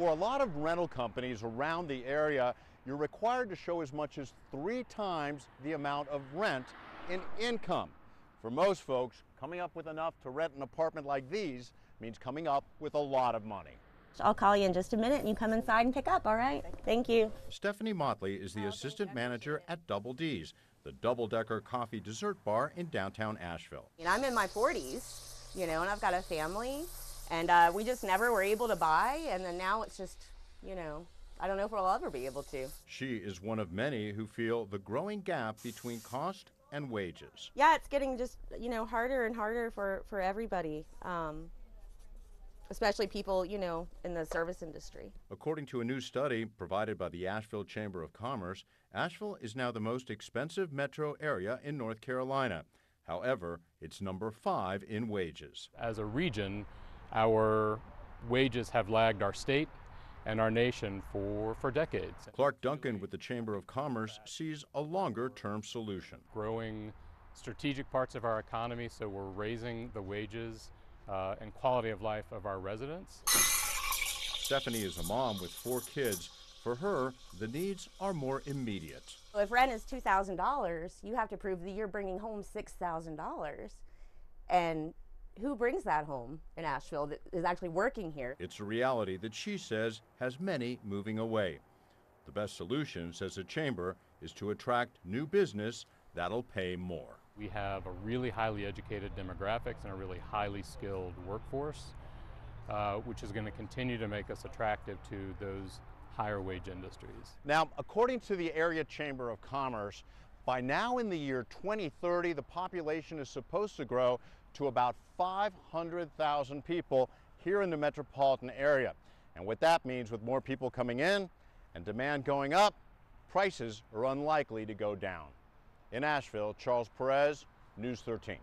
For a lot of rental companies around the area, you're required to show as much as three times the amount of rent in income. For most folks, coming up with enough to rent an apartment like these means coming up with a lot of money. I'll call you in just a minute and you come inside and pick up, all right? Thank you. Stephanie Motley is the assistant manager at Double D's, the double decker coffee dessert bar in downtown Asheville. And I'm in my 40s, you know, and I've got a family, and uh, we just never were able to buy, and then now it's just, you know, I don't know if we'll ever be able to. She is one of many who feel the growing gap between cost and wages. Yeah, it's getting just, you know, harder and harder for, for everybody. Um, especially people, you know, in the service industry. According to a new study provided by the Asheville Chamber of Commerce, Asheville is now the most expensive metro area in North Carolina. However, it's number five in wages. As a region, our wages have lagged our state and our nation for, for decades. Clark Duncan with the Chamber of Commerce sees a longer term solution. Growing strategic parts of our economy, so we're raising the wages uh, and quality of life of our residents. Stephanie is a mom with four kids. For her, the needs are more immediate. If rent is $2,000, you have to prove that you're bringing home $6,000. And who brings that home in Asheville that is actually working here? It's a reality that she says has many moving away. The best solution, says the Chamber, is to attract new business that'll pay more. We have a really highly educated demographics and a really highly skilled workforce, uh, which is going to continue to make us attractive to those higher wage industries. Now, according to the Area Chamber of Commerce, by now in the year 2030, the population is supposed to grow to about 500,000 people here in the metropolitan area. And what that means with more people coming in and demand going up, prices are unlikely to go down. In Asheville, Charles Perez, News 13.